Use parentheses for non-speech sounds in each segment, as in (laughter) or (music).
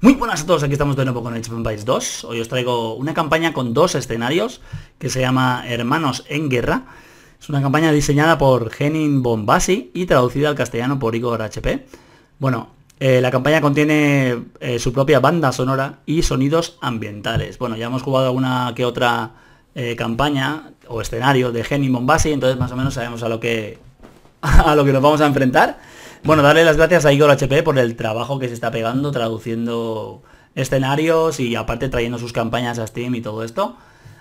Muy buenas a todos, aquí estamos de nuevo con Age of Empires 2. Hoy os traigo una campaña con dos escenarios que se llama Hermanos en Guerra. Es una campaña diseñada por Henning Bombasi y traducida al castellano por Igor HP. Bueno, eh, la campaña contiene eh, su propia banda sonora y sonidos ambientales. Bueno, ya hemos jugado alguna que otra eh, campaña o escenario de Henning Bombasi, entonces más o menos sabemos a lo que (laughs) a lo que nos vamos a enfrentar. Bueno, darle las gracias a Igor HP por el trabajo que se está pegando traduciendo escenarios y aparte trayendo sus campañas a Steam y todo esto.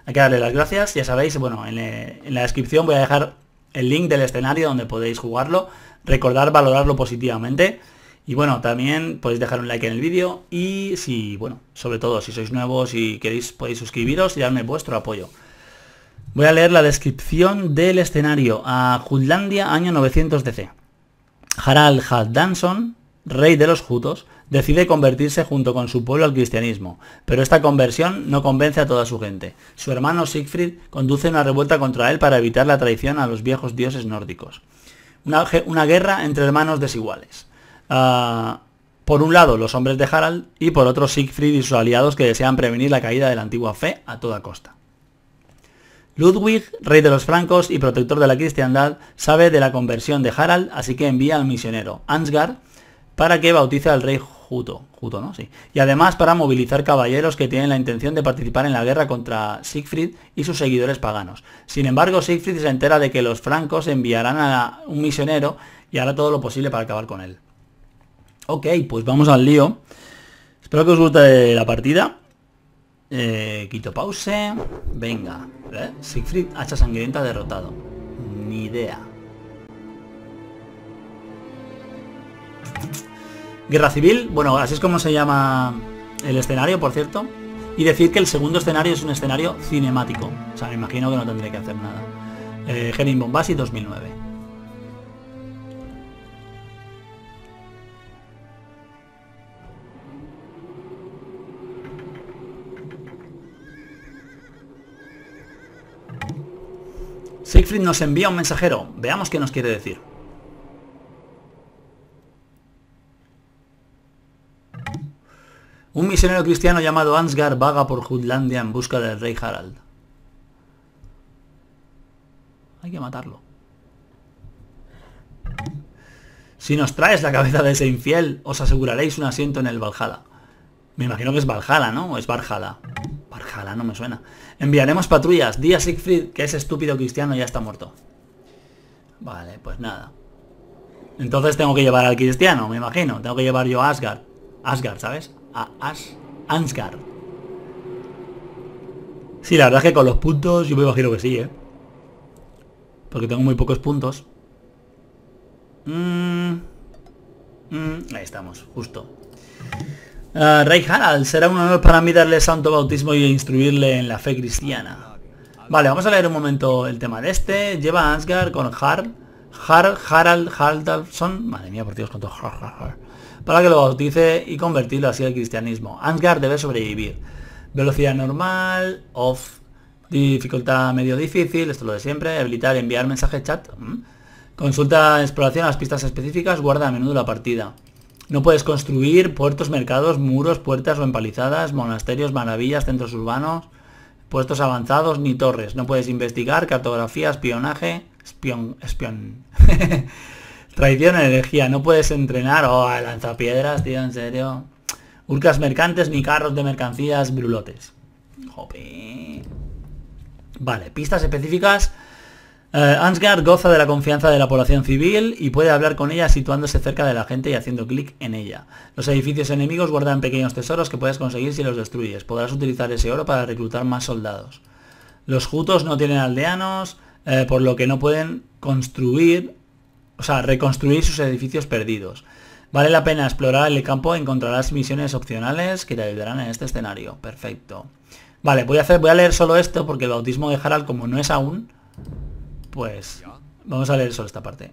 Hay que darle las gracias, ya sabéis, bueno, en, en la descripción voy a dejar el link del escenario donde podéis jugarlo. Recordar valorarlo positivamente. Y bueno, también podéis dejar un like en el vídeo y si, bueno, sobre todo si sois nuevos y queréis podéis suscribiros y darme vuestro apoyo. Voy a leer la descripción del escenario a Jutlandia, año 900 DC. Harald Halfdanson, rey de los jutos, decide convertirse junto con su pueblo al cristianismo, pero esta conversión no convence a toda su gente. Su hermano Siegfried conduce una revuelta contra él para evitar la traición a los viejos dioses nórdicos. Una, guerra entre hermanos desiguales. Ah, por un lado los hombres de Harald y por otro Siegfried y sus aliados que desean prevenir la caída de la antigua fe a toda costa. Ludwig, rey de los francos y protector de la cristiandad, sabe de la conversión de Harald, así que envía al misionero Ansgar para que bautice al rey Juto, ¿no? Sí. Y además para movilizar caballeros que tienen la intención de participar en la guerra contra Siegfried y sus seguidores paganos. Sin embargo, Siegfried se entera de que los francos enviarán a un misionero y hará todo lo posible para acabar con él. Ok, pues vamos al lío. Espero que os guste la partida. Eh, quito pause. Venga. ¿eh? Siegfried, hacha sangrienta derrotado. Ni idea. Guerra civil. Bueno, así es como se llama el escenario, por cierto. Y decir que el segundo escenario es un escenario cinemático. O sea, me imagino que no tendré que hacer nada. Eh, Bombasi 2009. Nos envía un mensajero. Veamos qué nos quiere decir. Un misionero cristiano llamado Ansgar vaga por Jutlandia en busca del rey Harald. Hay que matarlo. Si nos traes la cabeza de ese infiel, os aseguraréis un asiento en el Valhalla. Me imagino que es Valhalla, ¿no? O es Valhalla. Valhalla no me suena. Enviaremos patrullas. Día Siegfried que ese estúpido cristiano ya está muerto. Vale, pues nada. Entonces tengo que llevar al cristiano, me imagino. Tengo que llevar yo a Asgard. Asgard, ¿sabes? A As Ansgard. Sí, la verdad es que con los puntos yo me imagino que sí, ¿eh? Porque tengo muy pocos puntos. Mm. Mm, ahí estamos, justo. Uh, Rey Harald, será un honor para mí darle santo bautismo y instruirle en la fe cristiana. Vale, vamos a leer un momento el tema de este. Lleva a con Har, Har, Harald Haldalson, madre mía, por Dios, con todo Har, para que lo bautice y convertirlo así al cristianismo. Ansgar debe sobrevivir. Velocidad normal, off, dificultad medio difícil, esto es lo de siempre, habilitar enviar mensaje chat. Consulta exploración a las pistas específicas, guarda a menudo la partida. No puedes construir puertos, mercados, muros, puertas o empalizadas, monasterios, maravillas, centros urbanos, puestos avanzados ni torres. No puedes investigar, cartografía, espionaje, espion, espion. (laughs) Traición, energía. No puedes entrenar o oh, lanzapiedras, tío, en serio. Urcas mercantes ni carros de mercancías brulotes. Jope. Vale, pistas específicas Uh, Ansgar goza de la confianza de la población civil y puede hablar con ella situándose cerca de la gente y haciendo clic en ella. Los edificios enemigos guardan pequeños tesoros que puedes conseguir si los destruyes. Podrás utilizar ese oro para reclutar más soldados. Los jutos no tienen aldeanos, eh, por lo que no pueden construir, o sea, reconstruir sus edificios perdidos. Vale la pena explorar el campo, encontrarás misiones opcionales que te ayudarán en este escenario. Perfecto. Vale, voy a, hacer, voy a leer solo esto porque el bautismo de Harald, como no es aún, pues vamos a leer solo esta parte.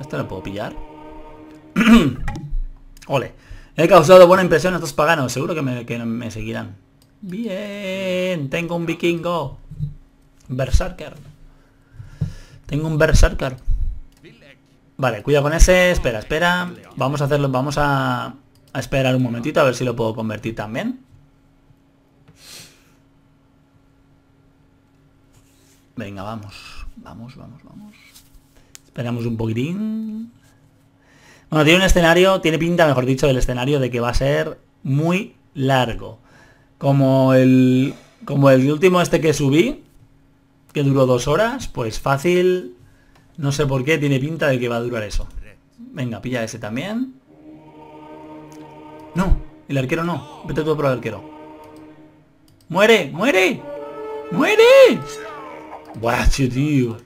¿Esto lo puedo pillar? (clears throat) Ole. He causado buena impresión a estos paganos. Seguro que me, seguirán. Bien. Tengo un vikingo. Berserker. Tengo un Berserker. Vale, cuida con ese. Espera, espera. Vamos a hacerlo. Vamos a esperar un momentito a ver si lo puedo convertir también. Venga, vamos. Vamos, vamos, vamos. Esperamos un poquitín. Bueno, tiene un escenario, tiene pinta, mejor dicho, del escenario de que va a ser muy largo. Como el, como el último este que subí, que duró dos horas, pues fácil, no sé por qué, tiene pinta de que va a durar eso. Venga, pilla ese también. No, el arquero no. Vete tú por el arquero. ¡Muere! ¡Muere! ¡Muere! Buah, tío.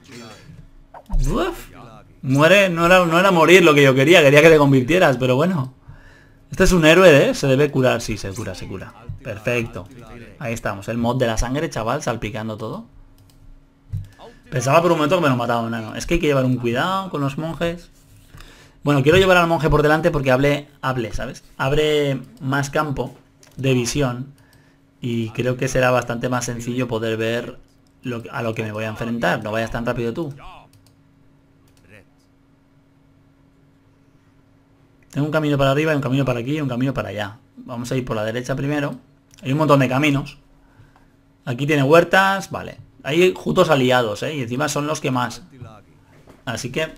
Muere, no era, no era morir lo que yo quería, quería que te convirtieras, pero bueno. Este es un héroe, ¿eh? Se debe curar, sí, se cura, se cura. Perfecto. Ahí estamos, el mod de la sangre, chaval, salpicando todo. Pensaba por un momento que me lo mataba no. Es que hay que llevar un cuidado con los monjes. Bueno, quiero llevar al monje por delante porque hable, hable, ¿sabes? Abre más campo de visión y creo que será bastante más sencillo poder ver a lo que me voy a enfrentar. No vayas tan rápido tú. Tengo un camino para arriba y un camino para aquí y un camino para allá. Vamos a ir por la derecha primero. Hay un montón de caminos. Aquí tiene huertas, vale. Hay juntos aliados, ¿eh? Y encima son los que más. Así que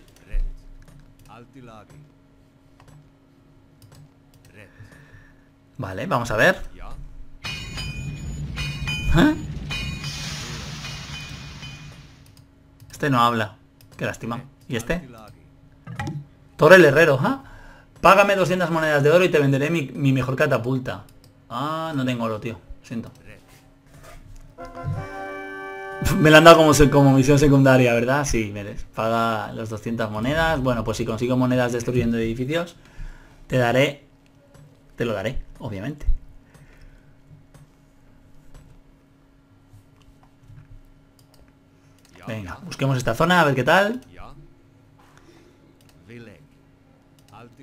Vale, vamos a ver. ¿Eh? Este no habla. Qué lástima. ¿Y este? Torre el herrero, ¿ah? Págame 200 monedas de oro y te venderé mi, mejor catapulta. Ah, no tengo oro, tío. Siento. (laughs) Me la han dado como, como misión secundaria, ¿verdad? Sí, meres. Paga las 200 monedas. Bueno, pues si consigo monedas destruyendo edificios, te daré... Te lo daré obviamente. Venga, busquemos esta zona, a ver qué tal.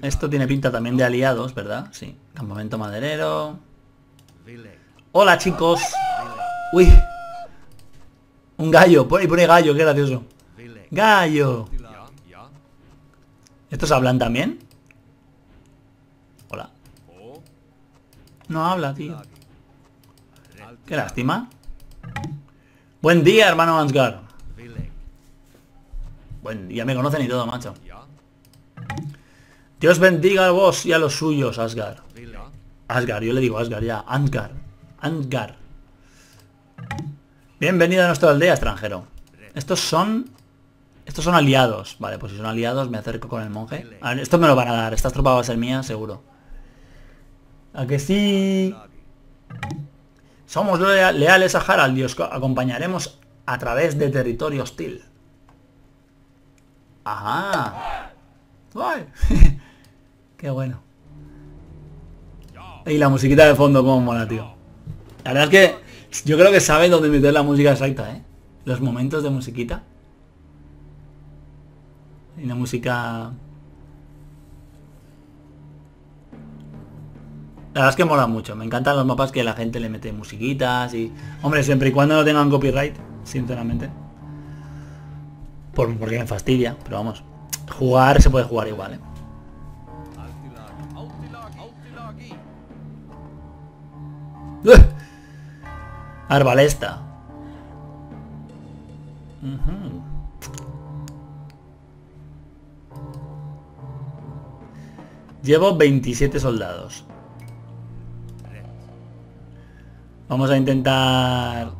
Esto tiene pinta también de aliados, ¿verdad? Sí. Campamento maderero. Hola, chicos. Uy. Un gallo. Ahí pone gallo, qué gracioso. Gallo. ¿Estos hablan también? No habla, tío. Qué lástima. Buen día, hermano Ansgar. Buen día, me conocen y todo, macho. Dios bendiga a vos y a los suyos, Asgar. Asgar, yo le digo Asgar ya. Ansgar. Ansgar. Bienvenido a nuestra aldea, extranjero. Estos son... Estos son aliados. Vale, pues si son aliados me acerco con el monje. esto me lo van a dar. Esta tropa va a ser mía, seguro. ¿A que sí? Somos leales a Harald y os acompañaremos a través de territorio hostil. Ajá. (laughs) Qué bueno. Y la musiquita de fondo como mola, tío. La verdad es que yo creo que saben dónde meter la música exacta, ¿eh? Los momentos de musiquita. Y la música La verdad es que mola mucho. Me encantan los mapas que la gente le mete musiquitas y... Hombre, siempre y cuando no tengan copyright, sinceramente. Por, porque me fastidia, pero vamos. Jugar se puede jugar igual, ¿eh? Arbalesta. Llevo 27 soldados. Vamos a intentar...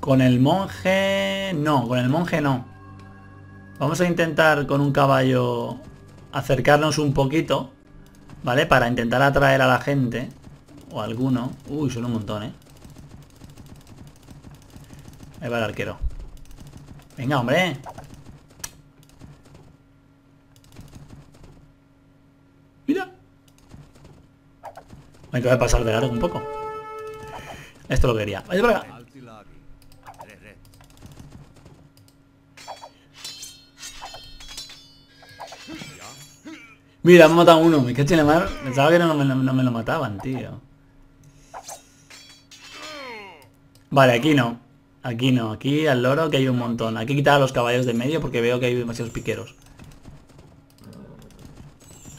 Con el monje... No, con el monje no. Vamos a intentar con un caballo acercarnos un poquito, ¿vale? Para intentar atraer a la gente. O alguno. Uy, son un montón, ¿eh? Ahí va el arquero. Venga, hombre. Mira. Hay que pasar de largo un poco. Esto lo quería. Mira, me matado uno. Me caché en la mar. Pensaba que no me, no me lo mataban, tío. Vale, aquí no. Aquí no. Aquí al loro que hay un montón. Aquí quitar a los caballos de medio porque veo que hay demasiados piqueros.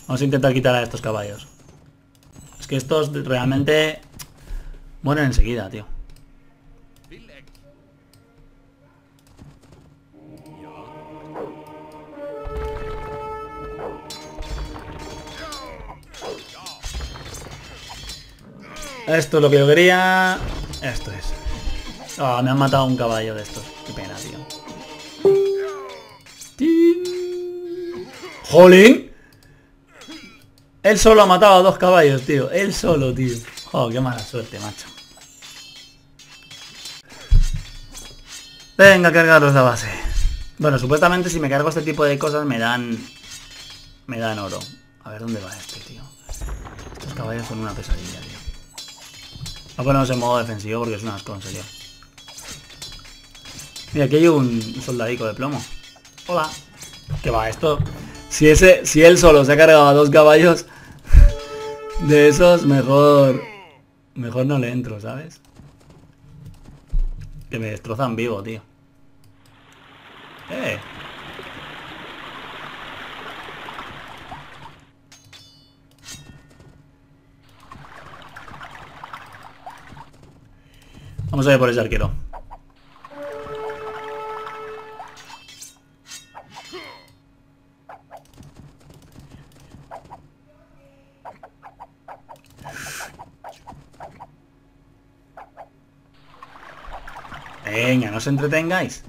Vamos a intentar quitar a estos caballos. que estos realmente mueren enseguida, tío. Esto es lo que yo quería. Esto es. Ah, me han matado un caballo de estos. Qué pena, tío. ¡Jolín! Él solo ha matado a dos caballos, tío. Él solo, tío. Oh, qué mala suerte, macho. Venga, cargaros la base. Bueno, supuestamente si me cargo este tipo de cosas me dan... Me dan oro. A ver, ¿dónde va este, tío? Estos caballos son una pesadilla, tío. No ponemos en modo defensivo porque es una asco, en serio. Mira, aquí hay un soldadico de plomo. Hola. ¿Qué va esto? Si ese, si él solo se ha cargado a dos caballos (laughs) de esos, mejor, mejor no le entro, ¿sabes? Que me destrozan vivo, tío. Eh. Vamos a ver por ese arquero. Venga, no os entretengáis.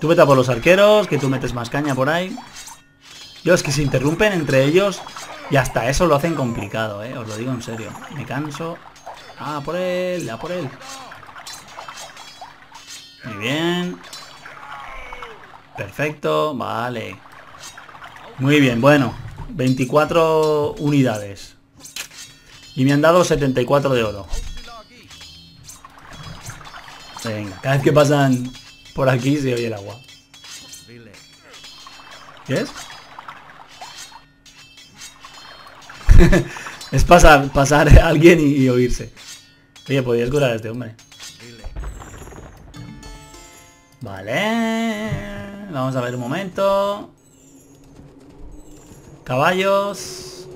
Tú vete a por los arqueros, que tú metes más caña por ahí. Es que se interrumpen entre ellos y hasta eso lo hacen complicado, eh. Os lo digo en serio. Me canso. Ah, por él, a por él. Muy bien. Perfecto, vale. Muy bien, bueno. 24 unidades. Y me han dado 74 de oro. Venga, cada vez que pasan por aquí se oye el agua. ¿Qué es? (laughs) es pasar, pasar a alguien y, oírse. Oye, podrías curar a este hombre. Vale. Vamos a ver un momento. Caballos.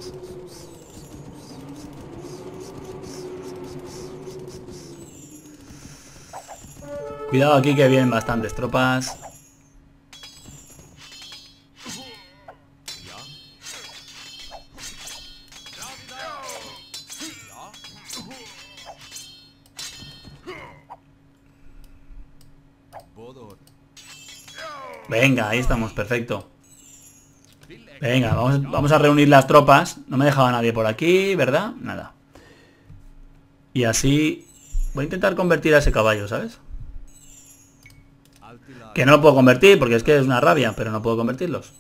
Cuidado aquí que vienen bastantes tropas. Venga, ahí estamos, perfecto. Venga, vamos, a reunir las tropas. No me dejaba nadie por aquí, ¿verdad? Nada. Y así... Voy a intentar convertir a ese caballo, ¿sabes? Que no lo puedo convertir porque es que es una rabia, pero no puedo convertirlos.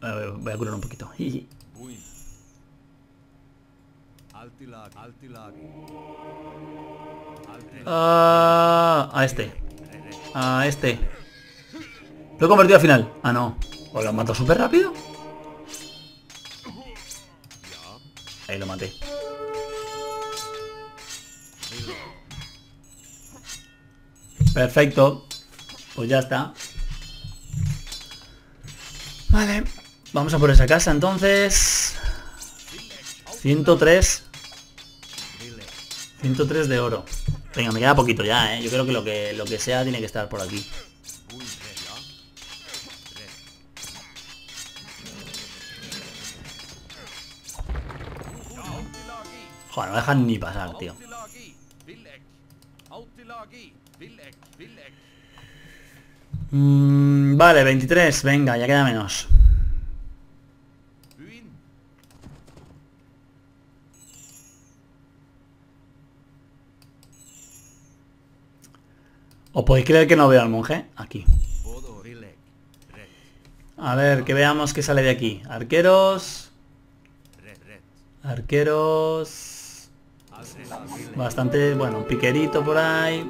voy a curar un poquito. (laughs) A este. A este. Lo he convertido al final. Ah, no. ¿O lo mato súper rápido? Ahí lo maté. Perfecto. Pues ya está. Vale. Vamos a por esa casa entonces. 103. 103 de oro. Venga, me queda poquito ya, ¿eh? Yo creo que lo que, lo que sea tiene que estar por aquí. Joder, no dejan ni pasar, tío. Mm, vale, 23. Venga, ya queda menos. ¿O podéis creer que no veo al monje? Aquí. A ver, que veamos qué sale de aquí. Arqueros. Arqueros. Bastante, bueno, un piquerito por ahí.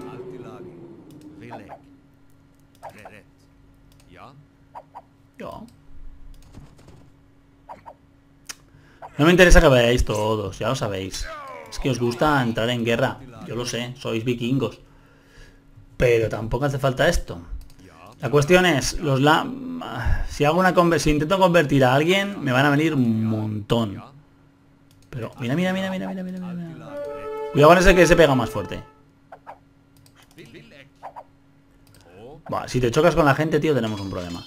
No me interesa que veáis todos, ya lo sabéis. Es que os gusta entrar en guerra. Yo lo sé, sois vikingos. Pero tampoco hace falta esto. La cuestión es, los la si hago una si intento convertir a alguien, me van a venir un montón. Pero mira, mira, mira, mira, mira, mira, mira. Cuidado con ese que se pega más fuerte. si te chocas con la gente, tío, tenemos un problema.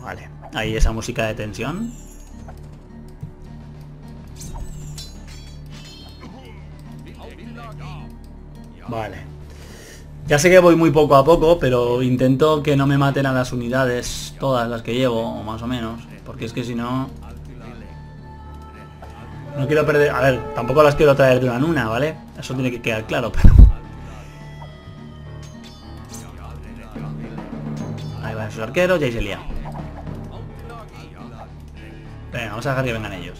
Vale, ahí esa música de tensión. Vale. Ya sé que voy muy poco a poco, pero intento que no me maten a las unidades, todas las que llevo, más o menos. Porque es que si no... No quiero perder... A ver, tampoco las quiero traer de una en una, ¿vale? Eso tiene que quedar claro, (laughs) pero... Ahí van esos arqueros y ahí se lía. Venga, vamos a dejar que vengan ellos.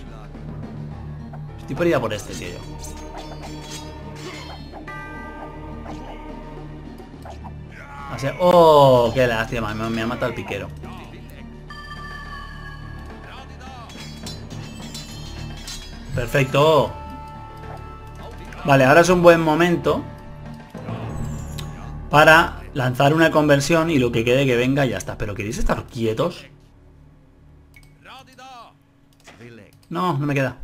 Estoy por ir a por este, tío. Así... ¡Oh! ¡Qué lástima! Me, me ha matado el piquero. Perfecto. Vale, ahora es un buen momento para lanzar una conversión y lo que quede que venga ya está. Pero ¿queréis estar quietos? No, no me queda.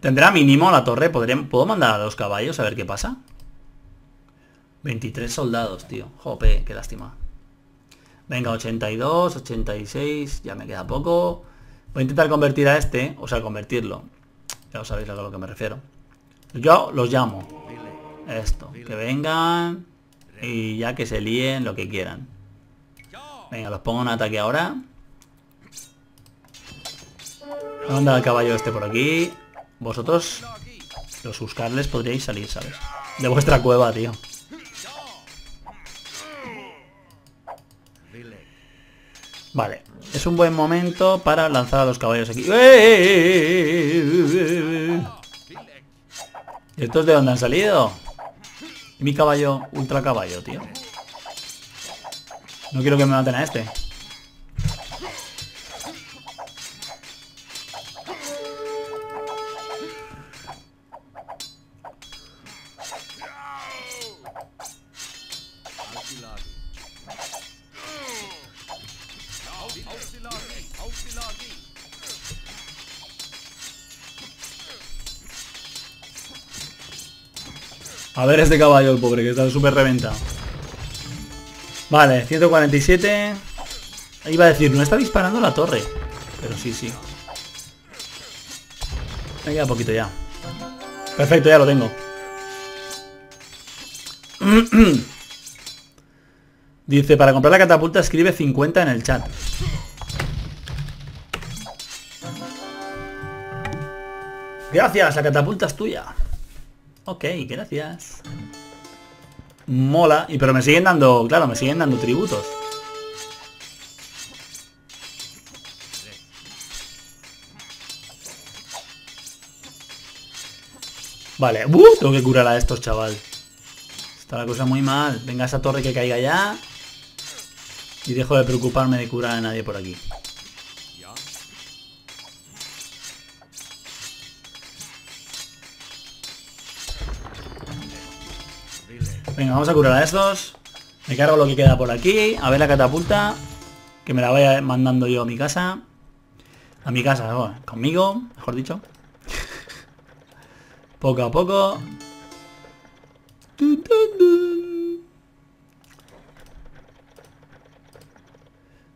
¿Tendrá mínimo la torre? ¿Puedo mandar a los caballos a ver qué pasa? 23 soldados, tío. Jope, qué lástima. Venga, 82, 86, ya me queda poco. Voy a intentar convertir a este, o sea, convertirlo. Ya os sabéis a lo que me refiero. Yo los llamo. Esto, que vengan y ya que se líen lo que quieran. Venga, los pongo en ataque ahora. Anda el caballo este por aquí. Vosotros, los buscarles podríais salir, ¿sabes? De vuestra cueva, tío. Vale, es un buen momento para lanzar a los caballos aquí. ¡Eh! ¿Estos de dónde han salido? mi caballo, ultra caballo, tío. No quiero que me maten a este. A ver este caballo, el pobre, que está súper reventado. Vale, 147. Iba a decir, no está disparando la torre. Pero sí, sí. Me queda poquito ya. Perfecto, ya lo tengo. (clears throat) Dice, para comprar la catapulta escribe 50 en el chat. Gracias, la catapulta es tuya. Ok, gracias. Mola. Y pero me siguen dando, claro, me siguen dando tributos. Vale, uh, tengo que curar a estos, chaval. Está la cosa muy mal. Venga esa torre que caiga ya. Y dejo de preocuparme de curar a nadie por aquí. Venga, vamos a curar a estos. Me cargo lo que queda por aquí. A ver la catapulta. Que me la vaya mandando yo a mi casa. A mi casa, conmigo, mejor dicho. poco a poco.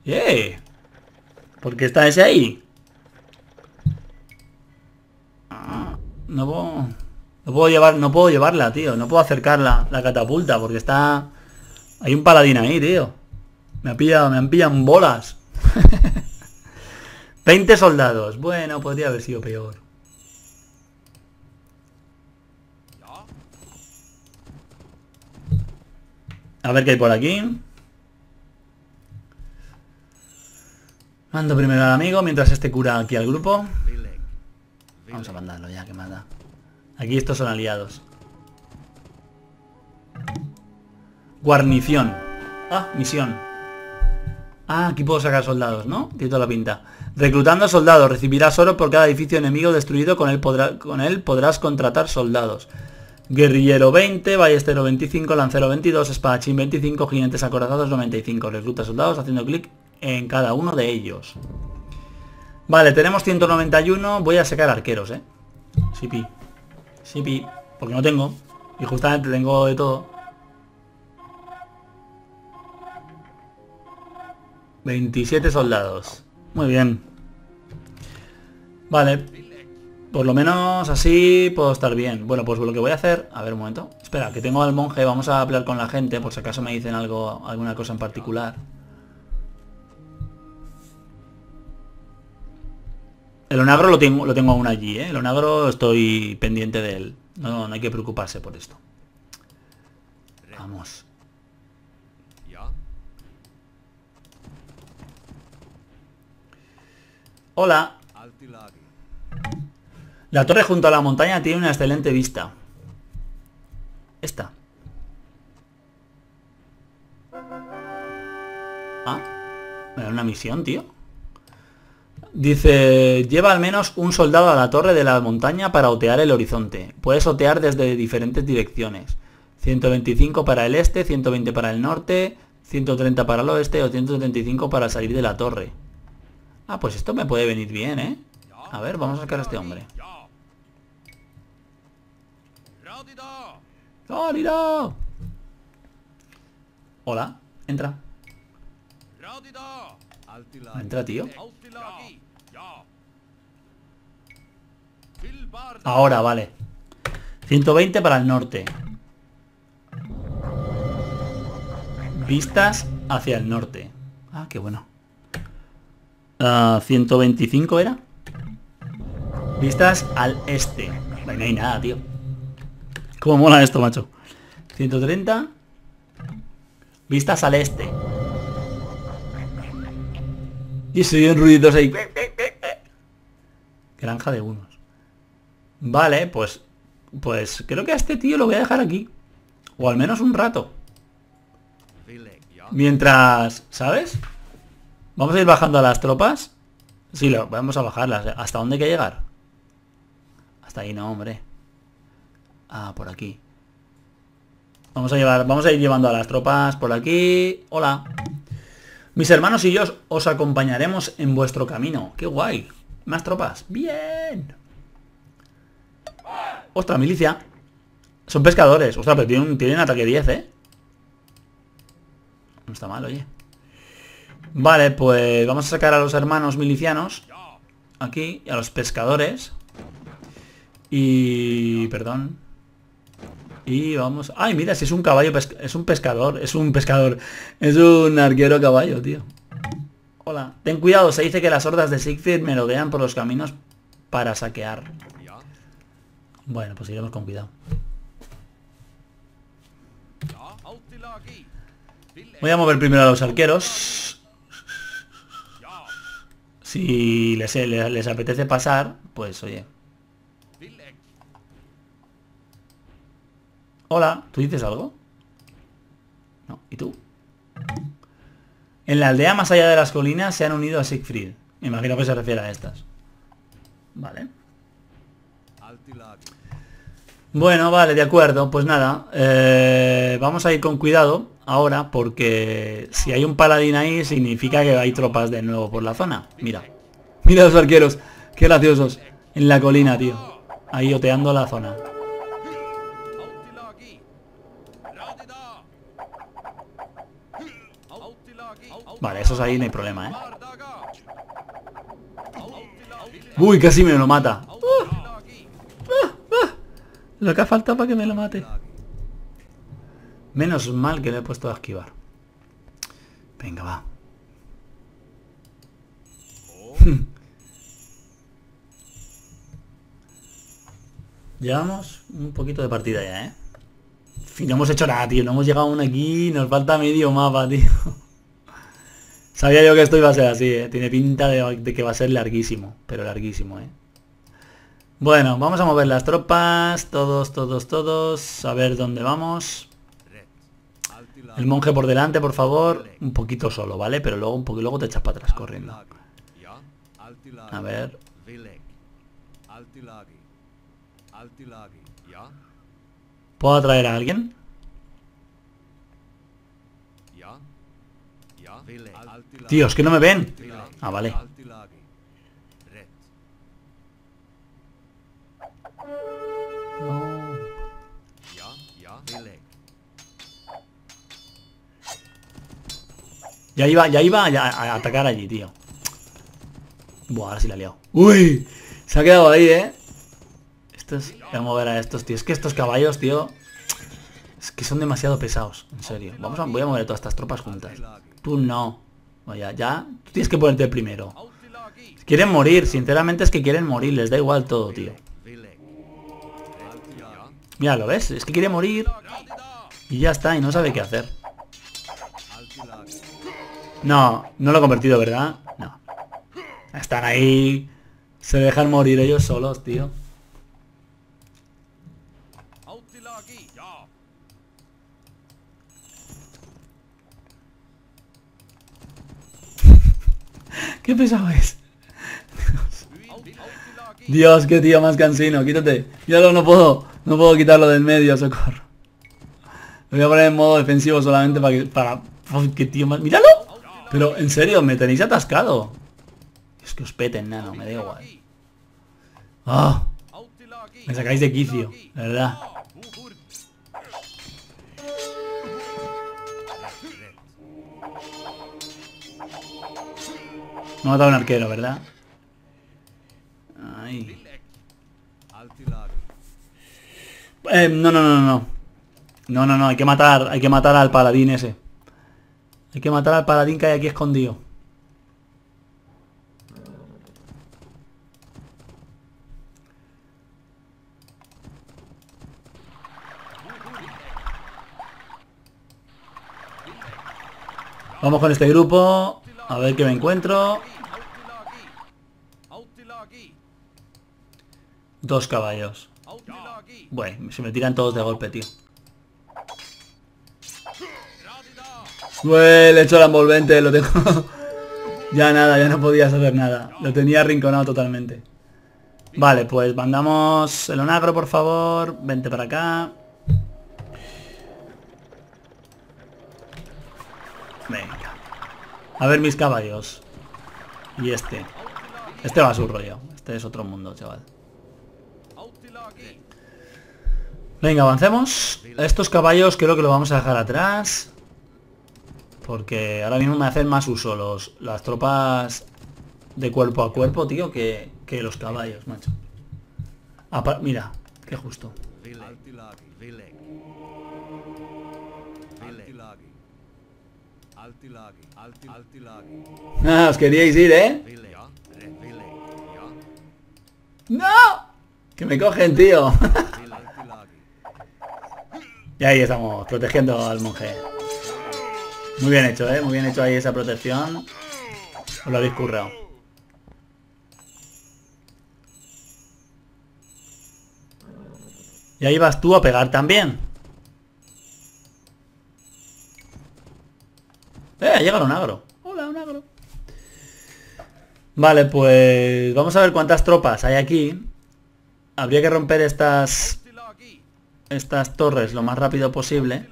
¡Yeah! ¿Por qué está ese ahí? Ah, no puedo... No puedo llevar, no puedo llevarla, tío. No puedo acercarla, la catapulta, porque está... Hay un paladín ahí, tío. Me ha pillado, me han pillado bolas. (laughs) 20 soldados. Bueno, podría haber sido peor. A ver qué hay por aquí. Mando primero al amigo mientras este cura aquí al grupo. Vamos a mandarlo ya, que manda. Aquí estos son aliados. Guarnición. Ah, misión. Ah, aquí puedo sacar soldados, ¿no? Tiene toda la pinta. Reclutando soldados. Recibirás oro por cada edificio enemigo destruido. Con él, con él podrás contratar soldados. Guerrillero 20, ballestero 25, lancero 22, espadachín 25, jinetes acorazados 95. Recluta soldados haciendo clic en cada uno de ellos. Vale, tenemos 191. Voy a sacar arqueros, ¿eh? Sipi. Sipi. Porque no tengo. Y justamente tengo de todo. 27 soldados. Muy bien. Vale. Por lo menos así puedo estar bien. Bueno, pues lo que voy a hacer... A ver, un momento. Espera, que tengo al monje. Vamos a hablar con la gente por si acaso me dicen algo, alguna cosa en particular. El onagro lo tengo, lo tengo aún allí, ¿eh? El onagro estoy pendiente de él. No, no hay que preocuparse por esto. Vamos. Hola. La torre junto a la montaña tiene una excelente vista. Esta. Ah. ¿Era una misión, tío? Dice, lleva al menos un soldado a la torre de la montaña para otear el horizonte. Puedes otear desde diferentes direcciones. 125 para el este, 120 para el norte, 130 para el oeste o 135 para salir de la torre. Ah, pues esto me puede venir bien, ¿eh? A ver, vamos a sacar a este hombre. Hola, entra. Entra, tío. Ahora, vale. 120 para el norte. Vistas hacia el norte. Ah, qué bueno. 125 ah, era. Vistas al este. No hay nada, tío. ¿Cómo mola esto, macho? 130. Vistas al este. Y soy un ruidos ahí. Granja de unos. Vale, pues... Pues creo que a este tío lo voy a dejar aquí. O al menos un rato. Mientras... ¿Sabes? Vamos a ir bajando a las tropas. Sí, lo, vamos a bajarlas. ¿Hasta dónde hay que llegar? Hasta ahí no, hombre. Ah, por aquí. Vamos a llevar, vamos a ir llevando a las tropas por aquí. Hola. Mis hermanos y yo os acompañaremos en vuestro camino. ¡Qué guay! Más tropas. ¡Bien! ¡Ostras, milicia! Son pescadores. Ostras, pero tienen, tienen ataque 10, ¿eh? No está mal, oye. Vale, pues vamos a sacar a los hermanos milicianos. Aquí, a los pescadores. Y... Perdón. Y vamos... ¡Ay, mira! Si es un caballo, es un pescador. Es un pescador. Es un arquero caballo, tío. Hola. Ten cuidado, se dice que las hordas de Siegfried merodean por los caminos para saquear. Bueno, pues iremos con cuidado. Voy a mover primero a los arqueros. Si les, apetece pasar, pues oye. Hola, ¿tú dices algo? No, ¿y tú? En la aldea más allá de las colinas se han unido a Siegfried. Imagino que se refiere a estas. Vale. Bueno, vale, de acuerdo. Pues nada, eh, vamos a ir con cuidado ahora porque si hay un paladín ahí significa que hay tropas de nuevo por la zona. Mira, (laughs) mira los arqueros, qué graciosos. En la colina, tío. Ahí oteando la zona. Vale, esos ahí no hay problema, ¿eh? Uy, casi me lo mata. Lo que ha faltado para que me lo mate. Menos mal que le he puesto a esquivar. Venga, va. (laughs) Llevamos un poquito de partida ya, ¿eh? no hemos hecho nada, tío. No hemos llegado aún aquí. Nos falta medio mapa, (laughs) tío. Sabía yo que esto iba a ser así, ¿eh? Tiene pinta de que va a ser larguísimo. Pero larguísimo, ¿eh? Bueno, vamos a mover las tropas, todos, todos, todos, a ver dónde vamos. El monje por delante, por favor. Un poquito solo, ¿vale? Pero luego un poquito luego te echas para atrás corriendo. A ver. ¿Puedo atraer a alguien? Tíos, que no me ven. Ah, vale. Ya iba, ya iba a, atacar allí, tío. Buah, ahora sí la he liado. ¡Uy! Se ha quedado ahí, ¿eh? Estos... Voy a mover a estos, tío. Es que estos caballos, tío... Es que son demasiado pesados, en serio. Vamos a, voy a mover a todas estas tropas juntas. Tú no. Vaya, ya. Tú tienes que ponerte primero. Quieren morir, sinceramente es que quieren morir. Les da igual todo, tío. Mira, ¿lo ves? Es que quiere morir. Y ya está, y no sabe qué hacer. No, no lo he convertido, ¿verdad? No. Están ahí. Se dejan morir ellos solos, tío. (laughs) Qué pesado es. Dios, qué tío más cansino. Quítate. Ya no puedo. No puedo quitarlo del medio, socorro. Lo voy a poner en modo defensivo solamente para que... Para... qué tío más... ¡Míralo! Pero, en serio, me tenéis atascado. Es que os peten, nano, me da igual. ¡Ah! Me sacáis de quicio, verdad. Me ha matado un arquero, ¿verdad? Ay. Eh, no, no, no, no. No, no, no, hay que matar, hay que matar al paladín ese. Hay que matar al paladín que hay aquí escondido. Vamos con este grupo. A ver qué me encuentro. Dos caballos. Bueno, se me tiran todos de golpe, tío. Ué, le he hecho la envolvente, lo tengo... (laughs) ya nada, ya no podía hacer nada. Lo tenía arrinconado totalmente. Vale, pues mandamos el onagro, por favor. Vente para acá. Venga. A ver mis caballos. Y este. Este va a su rollo. Este es otro mundo, chaval. Venga, avancemos. Estos caballos creo que lo vamos a dejar atrás. Porque ahora mismo me hacen más uso los, las tropas de cuerpo a cuerpo, tío, que, que los caballos, macho. mira, qué justo. Ah, os queríais ir, ¿eh? ¡No! Que me cogen, tío. y ahí estamos, protegiendo al monje. Muy bien hecho, ¿eh? Muy bien hecho ahí esa protección. Os lo habéis currado. Y ahí vas tú a pegar también. Eh, llega un agro. Hola, un agro. Vale, pues vamos a ver cuántas tropas hay aquí. Habría que romper estas estas torres lo más rápido posible.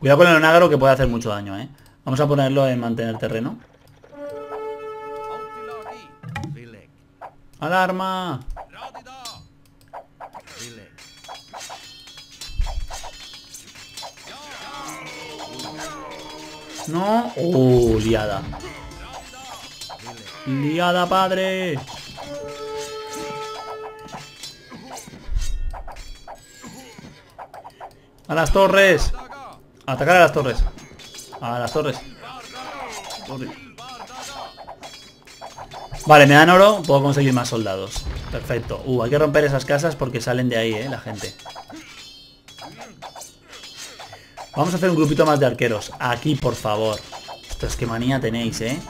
Cuidado con el onagro que puede hacer mucho daño, ¿eh? Vamos a ponerlo en mantener terreno. ¡Alarma! No. ¡Oh, liada! ¡Liada, padre! ¡A las torres! Atacar a las torres. A las torres. Vale, me dan oro, puedo conseguir más soldados. Perfecto. Uh, hay que romper esas casas porque salen de ahí, eh, la gente. Vamos a hacer un grupito más de arqueros. Aquí, por favor. Esto es que manía tenéis, ¿eh?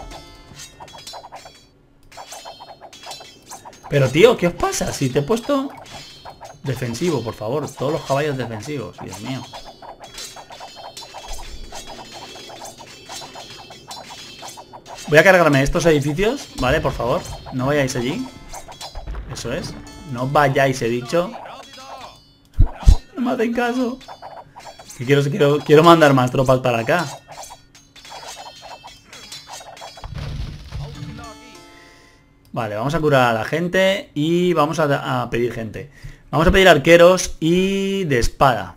Pero, tío, ¿qué os pasa? Si te he puesto... Defensivo, por favor. Todos los caballos defensivos, Dios mío. Voy a cargarme estos edificios, ¿vale? Por favor, no vayáis allí. Eso es. No vayáis, he dicho. No me hacen caso. quiero, quiero, quiero mandar más tropas para acá. Vale, vamos a curar a la gente y vamos a, a pedir gente. Vamos a pedir arqueros y de espada.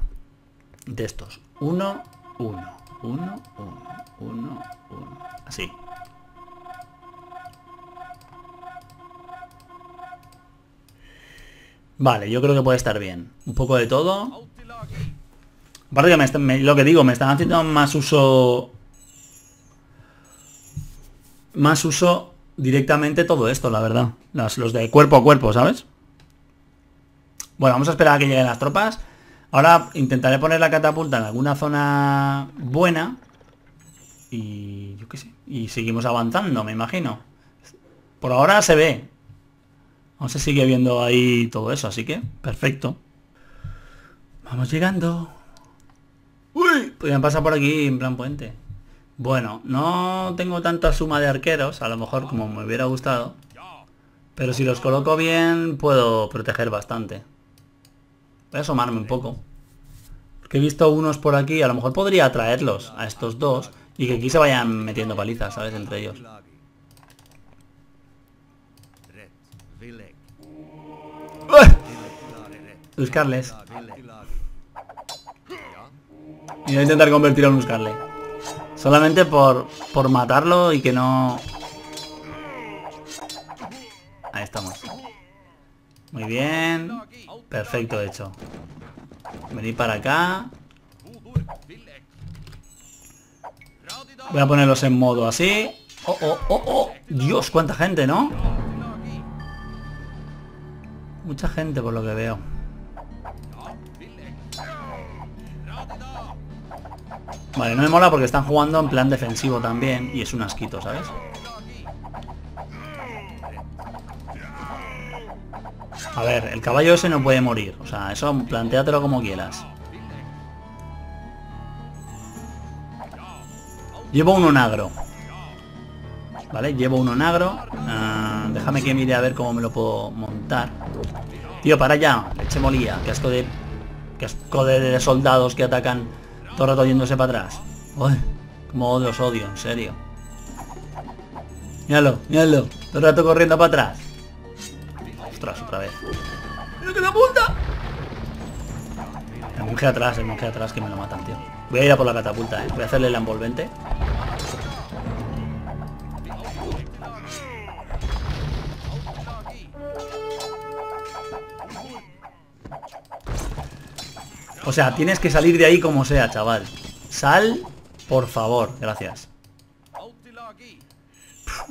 De estos. Uno, uno, uno, uno, uno, uno. Así. Vale, yo creo que puede estar bien. Un poco de todo. Aparte que me, lo que digo, me están haciendo más uso... Más uso directamente todo esto, la verdad. los de cuerpo a cuerpo, ¿sabes? Bueno, vamos a esperar a que lleguen las tropas. Ahora intentaré poner la catapulta en alguna zona buena. Y yo qué sé. Y seguimos avanzando, me imagino. Por ahora se ve. No se sigue viendo ahí todo eso, así que perfecto. Vamos llegando. Uy, podrían pasar por aquí en plan puente. Bueno, no tengo tanta suma de arqueros, a lo mejor como me hubiera gustado. Pero si los coloco bien, puedo proteger bastante. Voy a asomarme un poco. Porque he visto unos por aquí, a lo mejor podría atraerlos a estos dos y que aquí se vayan metiendo palizas, ¿sabes? Entre ellos. Buscarles. Y voy a intentar convertirlo en buscarle. Solamente por, por matarlo y que no... Ahí estamos. Muy bien. Perfecto hecho. Venid para acá. Voy a ponerlos en modo así. Oh, oh, oh, oh. Dios, cuánta gente, ¿no? Mucha gente por lo que veo. Vale, no me mola porque están jugando en plan defensivo también y es un asquito, ¿sabes? A ver, el caballo ese no puede morir. O sea, eso planteatelo como quieras. Llevo uno negro. ¿Vale? Llevo uno negro. Ah, déjame que mire a ver cómo me lo puedo montar. Tío, para allá. Leche molía. Qué asco de... Qué asco de, soldados que atacan todo el rato yéndose para atrás. Uy, como los odio, en serio. Míralo, míralo. Todo el rato corriendo para atrás. Ostras, otra vez. ¡Mira que me apunta! El monje atrás, el monje atrás que me lo matan, tío. Voy a ir a por la catapulta, eh. Voy a hacerle la envolvente. O sea, tienes que salir de ahí como sea, chaval. Sal, por favor. Gracias.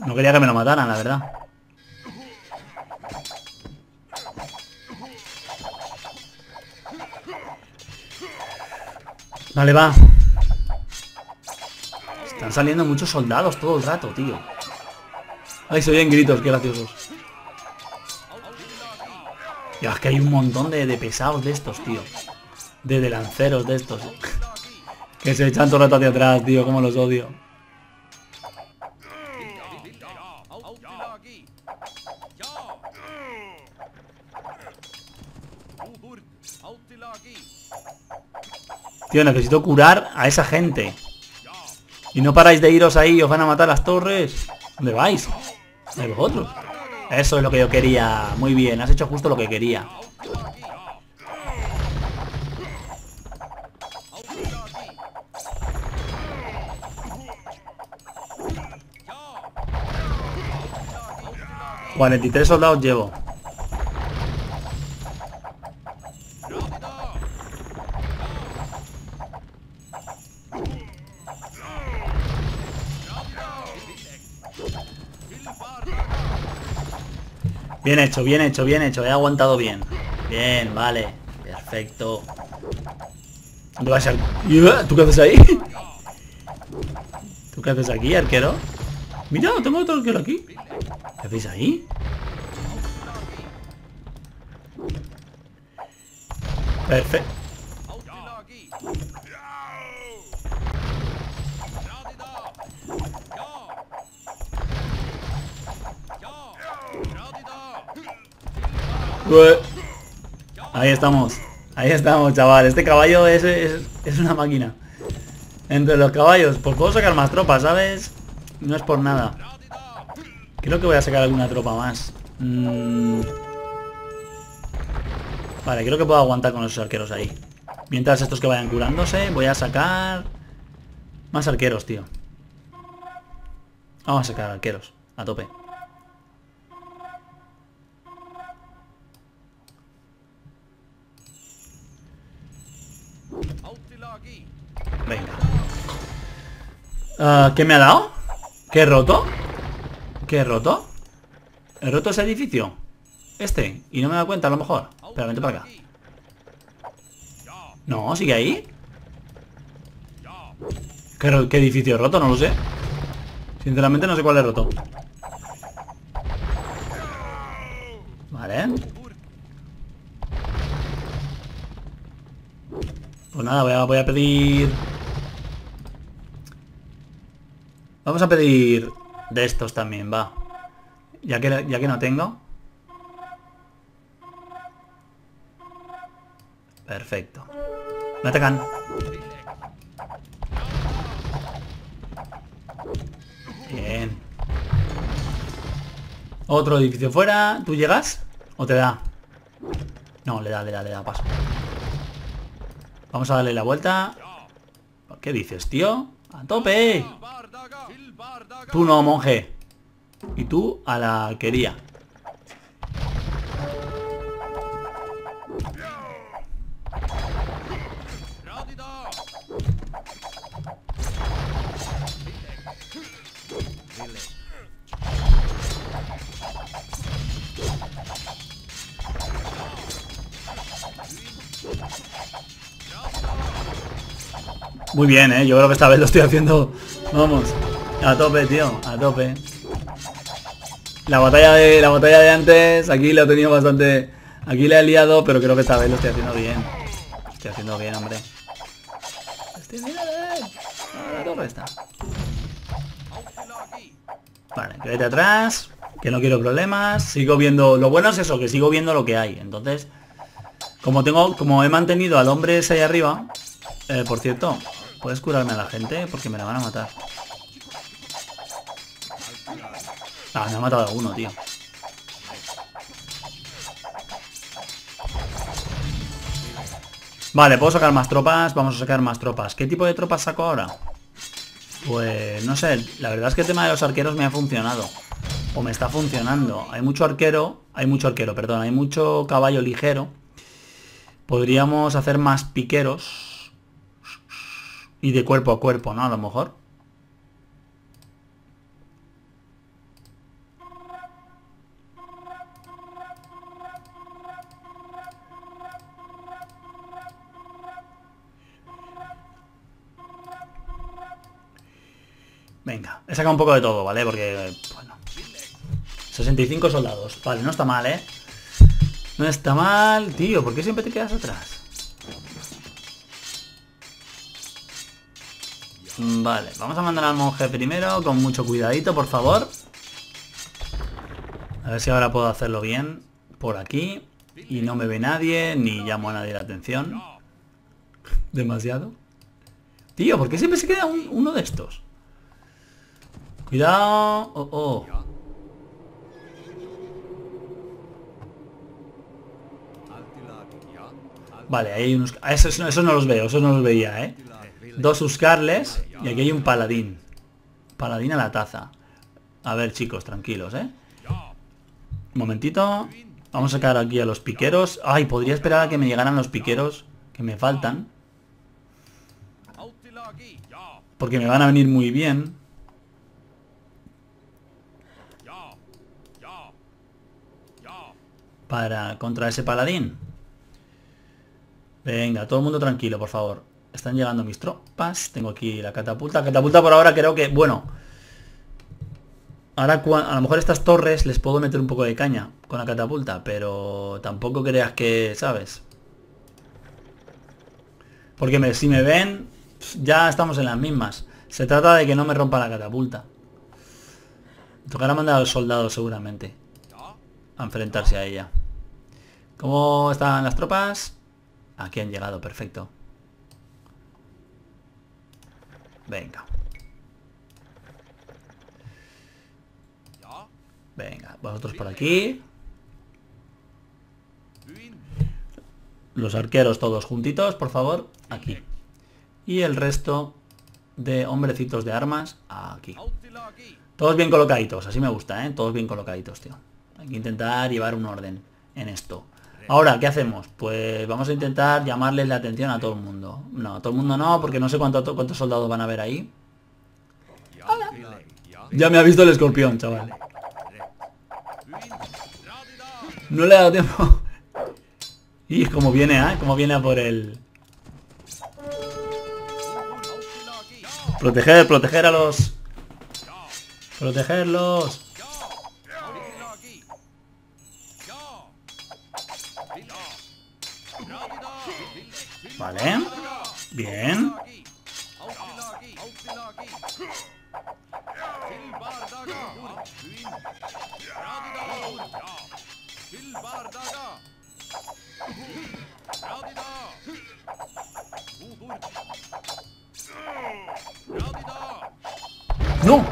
no quería que me lo mataran, la verdad. Vale, va. Están saliendo muchos soldados todo el rato, tío. Ay, se oyen gritos, qué graciosos. Ya, es que hay un montón de, de pesados de estos, tío de delanceros de estos. que se echan todo el rato hacia atrás, tío, como los odio. Tío, necesito curar a esa gente. Y no paráis de iros ahí, os van a matar las torres. ¿Dónde vais? ¿De vosotros? Eso es lo que yo quería. Muy bien, has hecho justo lo que quería. ¿43 soldados llevo. Bien hecho, bien hecho, bien hecho. He aguantado bien. Bien, vale. Perfecto. ¿Dónde vas. ¿Tú qué haces ahí? ¿Tú qué haces aquí, arquero? Mira, tengo otro arquero aquí. ¿Qué hacéis ahí? Perfecto. Ahí estamos. Ahí estamos, chaval. Este caballo es, es, una máquina. Entre los caballos, pues puedo sacar más tropas, ¿sabes? No es por nada. Creo que voy a sacar alguna tropa más. Mm. Vale, creo que puedo aguantar con esos arqueros ahí. Mientras estos que vayan curándose, voy a sacar... Más arqueros, tío. Vamos a sacar arqueros. A tope. Venga. Uh, ¿Qué me ha dado? ¿Qué he roto? ¿Qué he roto? ¿He roto ese edificio? Este. Y no me da cuenta a lo mejor. Espera, vente para acá. No, sigue ahí. ¿Qué, ¿Qué, edificio he roto? No lo sé. Sinceramente no sé cuál he roto. Vale. Pues nada, voy a pedir... Vamos a pedir de estos también, va. Ya que, ya que no tengo. Perfecto. Me atacan. Bien. Otro edificio fuera. ¿Tú llegas? ¿O te da? No, le da, le da, le da paso. Vamos a darle la vuelta. ¿Qué dices, tío? ¡A tope! Tú no, monje. Y tú a la alquería. Muy bien, ¿eh? Yo creo que esta vez lo estoy haciendo... Vamos. A tope, tío. A tope. La batalla de la batalla de antes, aquí lo he tenido bastante... Aquí le he liado, pero creo que esta vez lo estoy haciendo bien. estoy haciendo bien, hombre. Estoy bien, la torre está. Vale, quédate atrás. Que no quiero problemas. Sigo viendo... Lo bueno es eso, que sigo viendo lo que hay. Entonces... Como tengo... Como he mantenido al hombre ese ahí arriba... Eh, por cierto, ¿Puedes curarme a la gente? Porque me la van a matar. Ah, me ha matado a uno, tío. Vale, puedo sacar más tropas. Vamos a sacar más tropas. ¿Qué tipo de tropas saco ahora? Pues no sé. La verdad es que el tema de los arqueros me ha funcionado. O me está funcionando. Hay mucho arquero. Hay mucho arquero, perdón. Hay mucho caballo ligero. Podríamos hacer más piqueros. Y de cuerpo a cuerpo, ¿no? A lo mejor. Venga, he sacado un poco de todo, ¿vale? Porque, bueno... 65 soldados. Vale, no está mal, ¿eh? No está mal, tío. ¿Por qué siempre te quedas atrás? Vale, vamos a mandar al monje primero con mucho cuidadito, por favor. A ver si ahora puedo hacerlo bien por aquí. Y no me ve nadie, ni llamo a nadie la atención. (laughs) Demasiado. Tío, ¿por qué siempre se queda uno de estos? Cuidado. Oh, oh. Vale, ahí hay unos... Esos, esos no los veo, esos no los veía, ¿eh? Dos Uscarles y aquí hay un paladín. Paladín a la taza. A ver, chicos, tranquilos, ¿eh? Un momentito. Vamos a sacar aquí a los piqueros. Ay, podría esperar a que me llegaran los piqueros que me faltan. Porque me van a venir muy bien. Para contra ese paladín. Venga, todo el mundo tranquilo, por favor. Están llegando mis tropas. Tengo aquí la catapulta. Catapulta por ahora creo que... Bueno. Ahora a lo mejor estas torres les puedo meter un poco de caña con la catapulta. Pero tampoco creas que... ¿Sabes? Porque si me ven, ya estamos en las mismas. Se trata de que no me rompa la catapulta. Tocará mandar al soldado seguramente. A enfrentarse a ella. ¿Cómo están las tropas? Aquí han llegado, perfecto. Venga. Venga, vosotros por aquí. Los arqueros todos juntitos, por favor, aquí. Y el resto de hombrecitos de armas aquí. Todos bien colocaditos, así me gusta, ¿eh? Todos bien colocaditos, tío. Hay que intentar llevar un orden en esto. Ahora, ¿qué hacemos? Pues vamos a intentar llamarles la atención a todo el mundo. No, a todo el mundo no, porque no sé cuánto, cuántos soldados van a ver ahí. Ya me ha visto el escorpión, chaval. No le ha dado tiempo. Y como viene, ¿eh? Como viene a por el... Proteger, proteger a los... Protegerlos. Vale. Bien. ¡No!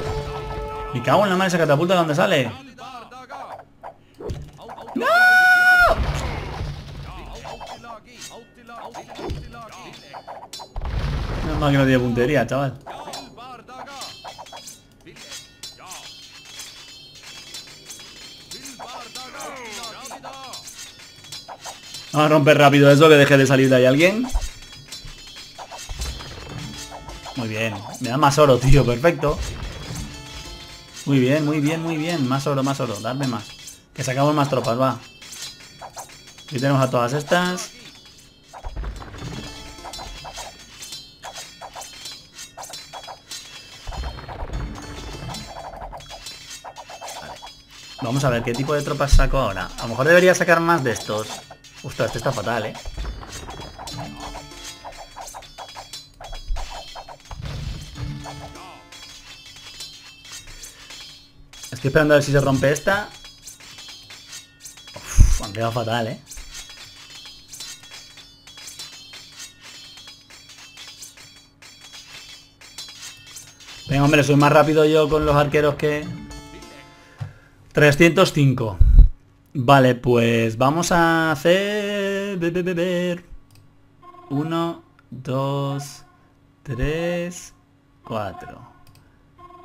Me cago en la mano esa catapulta de dónde sale. Más que no tiene puntería, chaval. Vamos a romper rápido eso, que deje de salir de ahí alguien. Muy bien. Me da más oro, tío. Perfecto. Muy bien, muy bien, muy bien. Más oro, más oro. Darme más. Que sacamos más tropas, va. Aquí tenemos a todas estas. Vamos a ver qué tipo de tropas saco ahora. A lo mejor debería sacar más de estos. Ostras, este está fatal, ¿eh? Estoy esperando a ver si se rompe esta. Uf, han quedado fatal, ¿eh? Venga, hombre, soy más rápido yo con los arqueros que... 305. Vale, pues vamos a hacer... Ver, 1, 2, 3, 4.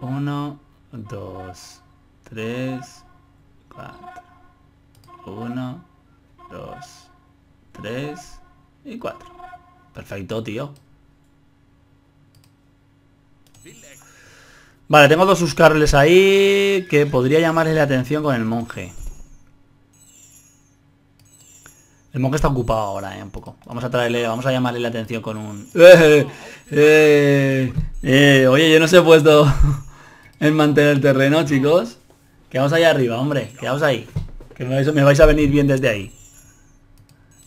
1, 2, 3, 4. 1, 2, 3 y 4. Perfecto, tío. Vale, tengo dos Uscarles ahí que podría llamarle la atención con el monje. El monje está ocupado ahora, eh, un poco. Vamos a traerle, vamos a llamarle la atención con un... (laughs) Eh, eh, eh, oye, yo no se he puesto (laughs) en mantener el terreno, chicos. Quedaos ahí arriba, hombre. Quedaos ahí. Que me vais, me vais a venir bien desde ahí.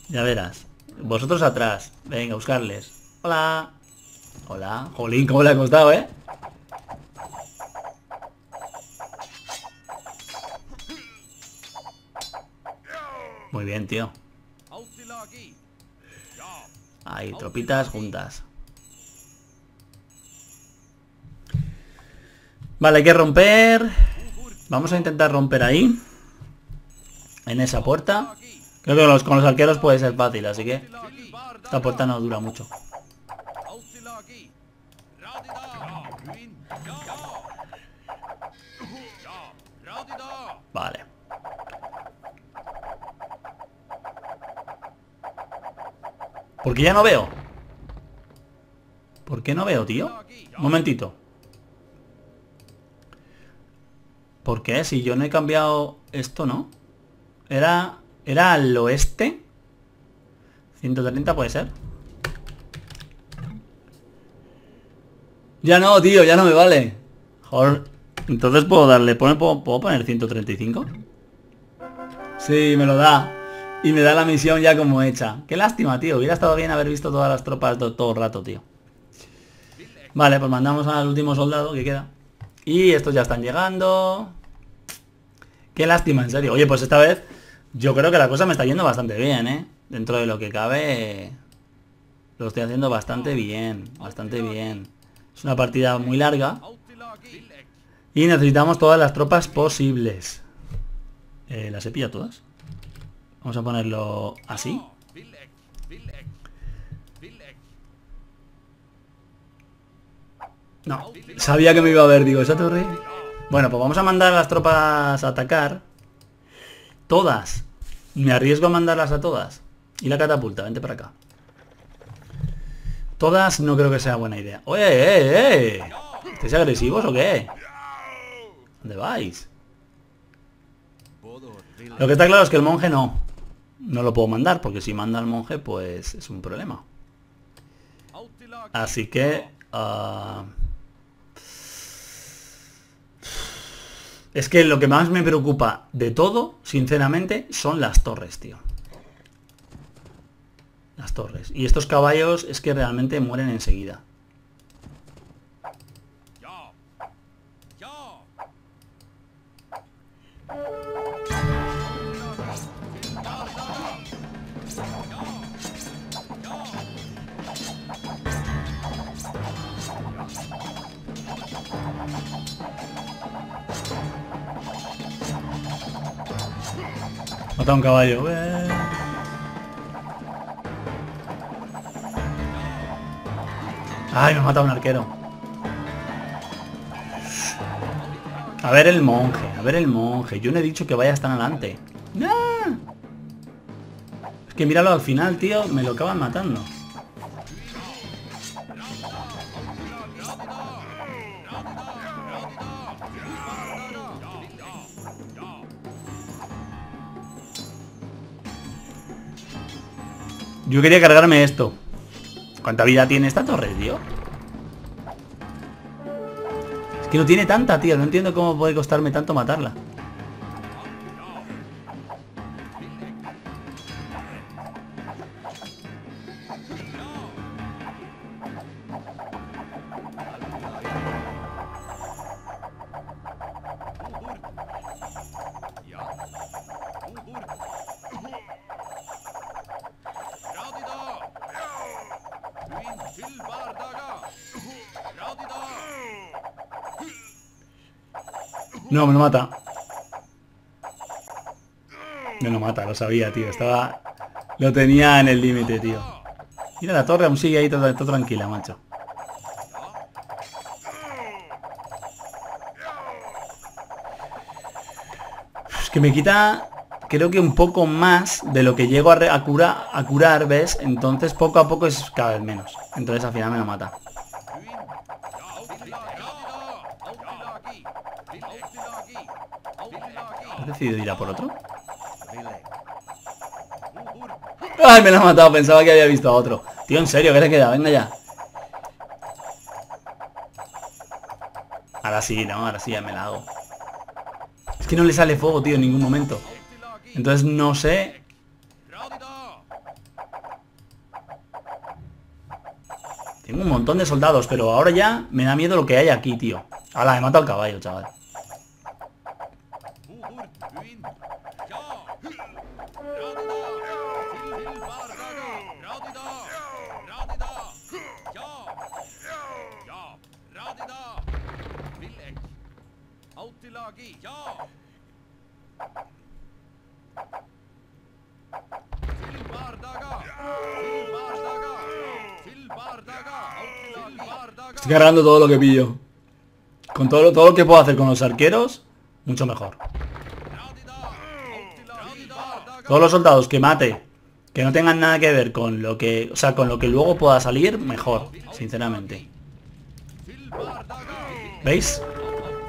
Ya verás. Vosotros atrás. Venga, buscarles. Hola. Hola. Jolín, ¿cómo le ha costado, eh? Muy bien, tío. Ahí, tropitas juntas. Vale, hay que romper. Vamos a intentar romper ahí. En esa puerta. Creo que con los arqueros puede ser fácil, así que... Esta puerta no dura mucho. Vale. ¿Por qué ya no veo? ¿Por qué no veo, tío? Un momentito. ¿Por qué? Si yo no he cambiado esto, ¿no? Era... ¿Era al oeste? 130 puede ser. Ya no, tío, ya no me vale. Joder. Entonces puedo darle... ¿Puedo, puedo poner 135? Sí, me lo da. Y me da la misión ya como hecha. Qué lástima, tío. Hubiera estado bien haber visto todas las tropas todo el rato, tío. Vale, pues mandamos al último soldado que queda. Y estos ya están llegando. Qué lástima, en serio. Oye, pues esta vez yo creo que la cosa me está yendo bastante bien, ¿eh? Dentro de lo que cabe, lo estoy haciendo bastante bien, bastante bien. Es una partida muy larga. Y necesitamos todas las tropas posibles. Eh, ¿Las he pillado todas? Vamos a ponerlo así. No, sabía que me iba a ver, digo, esa torre... Bueno, pues vamos a mandar a las tropas a atacar. Todas. Me arriesgo a mandarlas a todas. Y la catapulta, vente para acá. Todas no creo que sea buena idea. ¡Oye, eh, eh! ¿Estáis agresivos o qué? ¿Dónde vais? Lo que está claro es que el monje no. No lo puedo mandar, porque si manda al monje, pues es un problema. Así que... Ah, es que lo que más me preocupa de todo, sinceramente, son las torres, tío. Las torres. Y estos caballos es que realmente mueren enseguida. Un caballo. Ay, me ha matado un arquero. A ver el monje, a ver el monje. Yo no he dicho que vaya tan adelante. ¡No! Es que míralo al final, tío. Me lo acaban matando. Yo quería cargarme esto. ¿Cuánta vida tiene esta torre, tío? Es que no tiene tanta, tío. No entiendo cómo puede costarme tanto matarla. No, me lo mata. Me lo mata, lo sabía, tío. Estaba... Lo tenía en el límite, tío. Mira, la torre aún sigue ahí todo, tranquila, macho. Es que me quita creo que un poco más de lo que llego a, a, a curar, ¿ves? Entonces poco a poco es cada vez menos. Entonces al final me lo mata. Decidido ir por otro? ¡Ay, me lo ha matado! Pensaba que había visto a otro. Tío, en serio, ¿qué le queda? Venga ya. Ahora sí, no, ahora sí ya me la hago. Es que no le sale fuego, tío, en ningún momento. Entonces no sé... Tengo un montón de soldados, pero ahora ya me da miedo lo que hay aquí, tío. Ahora, he matado al caballo, chaval. Estoy cargando todo lo que pillo. Con todo, todo lo que puedo hacer con los arqueros, mucho mejor. Todos los soldados que mate, que no tengan nada que ver con lo que, o sea, con lo que luego pueda salir, mejor, sinceramente. ¿Veis?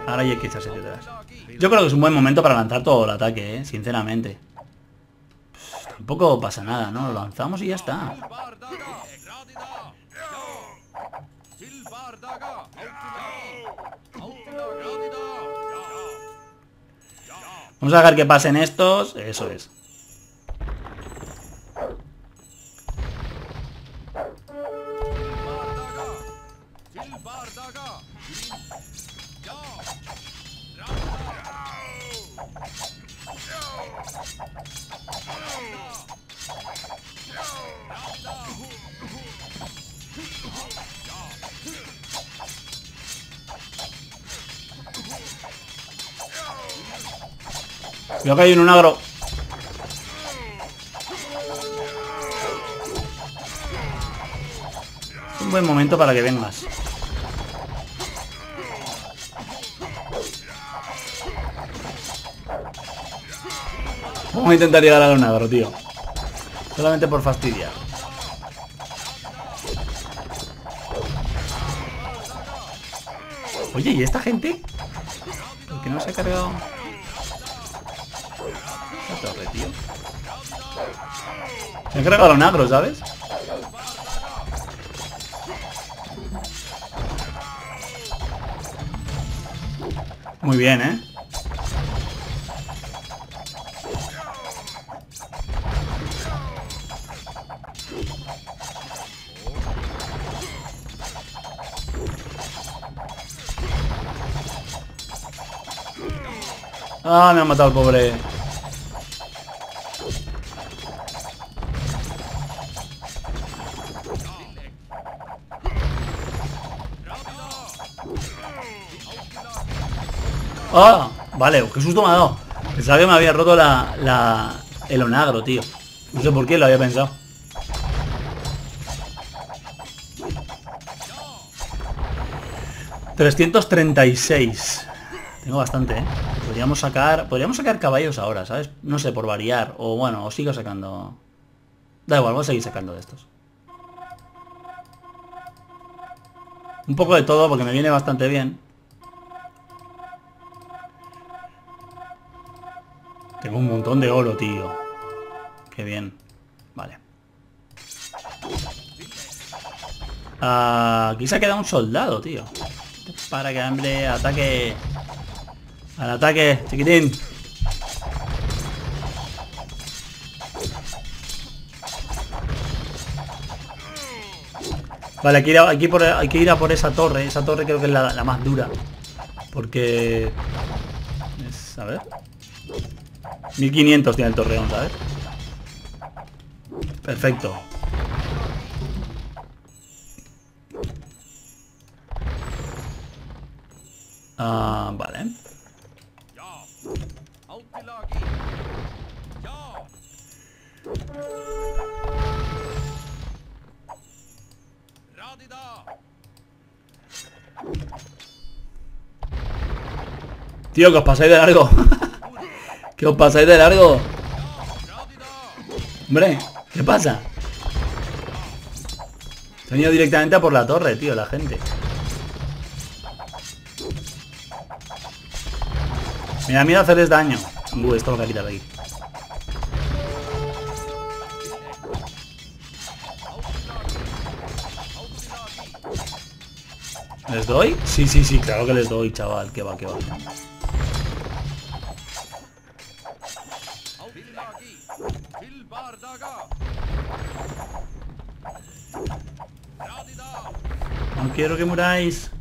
Ahora hay que echarse detrás. Yo creo que es un buen momento para lanzar todo el ataque, ¿eh? sinceramente. tampoco pasa nada, ¿no? Lo lanzamos y ya está. Vamos a dejar que pasen estos. Eso es. Cuidado que hay un agro. Un buen momento para que vengas. Vamos a intentar llegar a un agro, tío. Solamente por fastidiar. Oye, ¿y esta gente? ¿Por qué no se ha cargado? Tío. Se ha cargado un agro, ¿sabes? Muy bien, ¿eh? Ah, me ha matado el pobre. Ah, vale, qué susto me ha dado. Pensaba que me había roto la, la, el onagro, tío. No sé por qué lo había pensado. ...336... Tengo bastante, ¿eh? Podríamos sacar... Podríamos sacar caballos ahora, ¿sabes? No sé, por variar. O bueno, os sigo sacando... Da igual, voy a seguir sacando de estos. Un poco de todo porque me viene bastante bien. Tengo un montón de oro, tío. Qué bien. Vale. Ah, aquí se ha quedado un soldado, tío. Para que hambre ataque. Al ataque, chiquitín. Vale, hay que, ir a, por, hay que ir a por esa torre. Esa torre creo que es la, la más dura. Porque... A ver. 1500 tiene el torreón, ¿sabes? Perfecto. Ah, vale. Tío, que os pasáis de largo. (laughs) que os pasáis de largo. Hombre, ¿qué pasa? Se han ido directamente a por la torre, tío, la gente. Me da miedo hacerles daño. Uh, esto lo voy a quitar de aquí. ¿Les doy? Sí, sí, sí, claro que les doy, chaval. Que va, que va. No quiero que muráis.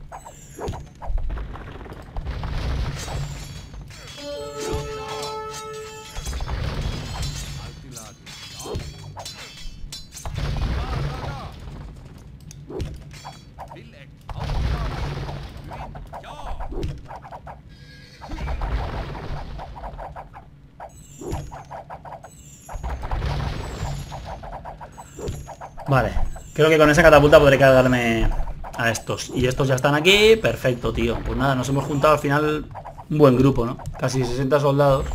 Vale, creo que con esa catapulta podré cargarme a estos. Y estos ya están aquí, perfecto, tío. Pues nada, nos hemos juntado al final un buen grupo, ¿no? Casi 60 soldados.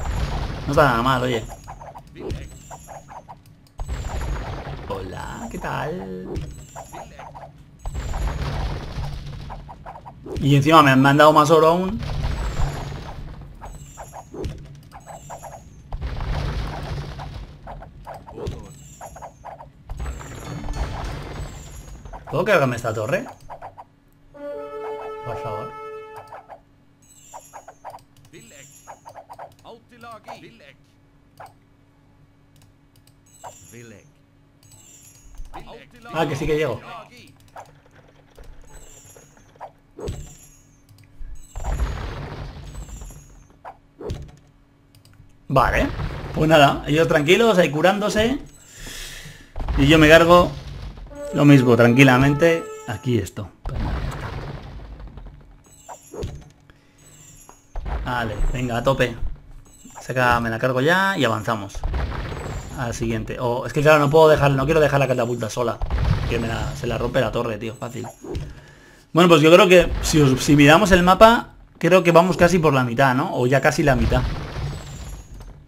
No está nada mal, oye. Hola, ¿qué tal? Y encima me han dado más oro aún. ¿Puedo cargarme esta torre? Por favor. Ah, que sí que llego. Vale. Pues nada, ellos tranquilos, ahí curándose. Y yo me cargo lo mismo, tranquilamente. Aquí esto. Vale, venga, a tope. Saca, me la cargo ya y avanzamos. Al siguiente. O es que claro, no puedo dejar, no quiero dejar la catapulta sola. Que me la, se la rompe la torre, tío, fácil. Bueno, pues yo creo que si, si miramos el mapa, creo que vamos casi por la mitad, ¿no? O ya casi la mitad.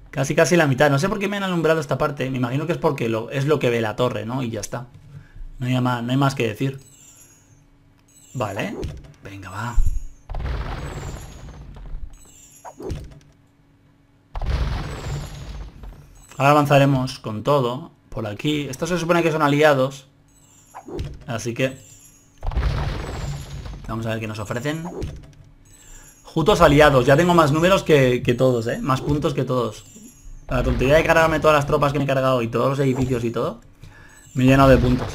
Casi casi la mitad. No sé por qué me han alumbrado esta parte. Me imagino que es porque lo, es lo que ve la torre, ¿no? Y ya está. No hay, más, no hay más que decir. Vale. Venga, va. Ahora avanzaremos con todo. Por aquí. Estos se supone que son aliados. Así que... Vamos a ver qué nos ofrecen. Jutos aliados. Ya tengo más números que, todos, ¿eh? Más puntos que todos. La tontería de cargarme todas las tropas que me he cargado y todos los edificios y todo. Me he llenado de puntos.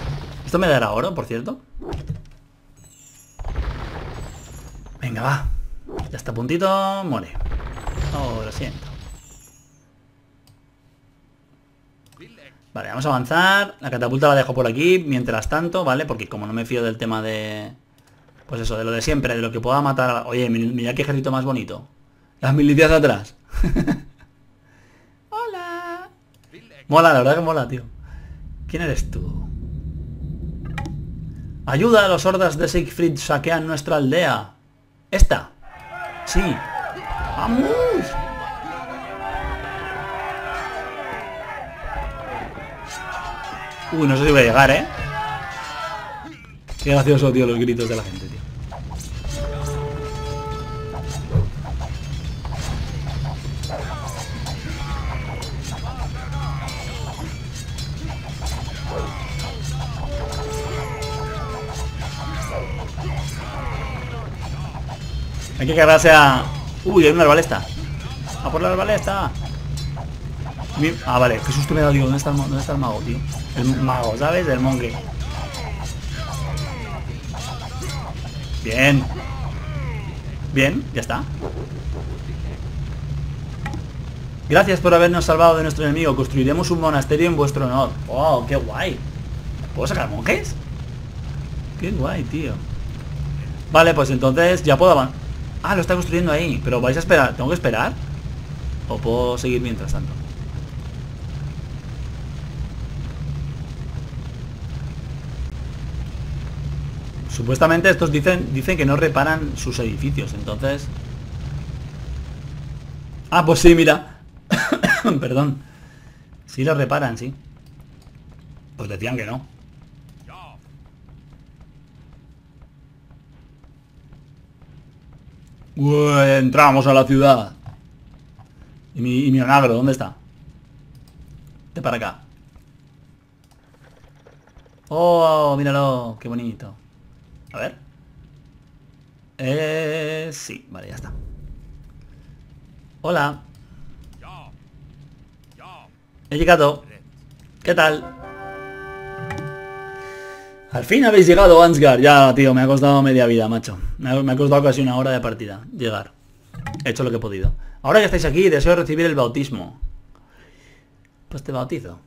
Esto me dará oro, por cierto. Venga, va. Ya está puntito, muere. Oh, lo siento. Vale, vamos a avanzar. La catapulta la dejo por aquí, mientras tanto, ¿vale? Porque como no me fío del tema de... Pues eso, de lo de siempre, de lo que pueda matar... Oye, mira qué ejército más bonito. Las milicias atrás. (laughs) Hola. Mola, la verdad que mola, tío. ¿Quién eres tú? Ayuda a los hordas de Siegfried saquean nuestra aldea. ¿Esta? Sí. ¡Vamos! Uy, no sé si voy a llegar, ¿eh? Qué gracioso, tío, los gritos de la gente, tío. Hay que cargarse a... Uy, hay una arbalesta. A por la arbalesta. Ah, vale, qué susto me da, digo, ¿dónde está, el, ¿dónde está el mago, tío? El mago, ¿sabes? El monje. Bien. Bien, ya está. Gracias por habernos salvado de nuestro enemigo. Construiremos un monasterio en vuestro honor. ¡Oh, qué guay! ¿Puedo sacar monjes? Qué guay, tío. Vale, pues entonces ya puedo avanzar. Ah, lo está construyendo ahí. Pero vais a esperar. ¿Tengo que esperar? ¿O puedo seguir mientras tanto? Supuestamente estos dicen, dicen que no reparan sus edificios, entonces... Ah, pues sí, mira. (coughs) Perdón. Sí lo reparan, sí. Pues decían que no. Entramos a la ciudad. ¿Y mi, y mi onagro dónde está? De para acá. Oh, míralo, qué bonito. A ver. Eh, sí, vale, ya está. Hola. He llegado. ¿Qué tal? Al fin habéis llegado, Ansgar. Ya, tío, me ha costado media vida, macho. Me ha, costado casi una hora de partida llegar. He hecho lo que he podido. Ahora que estáis aquí, deseo recibir el bautismo. Pues te bautizo.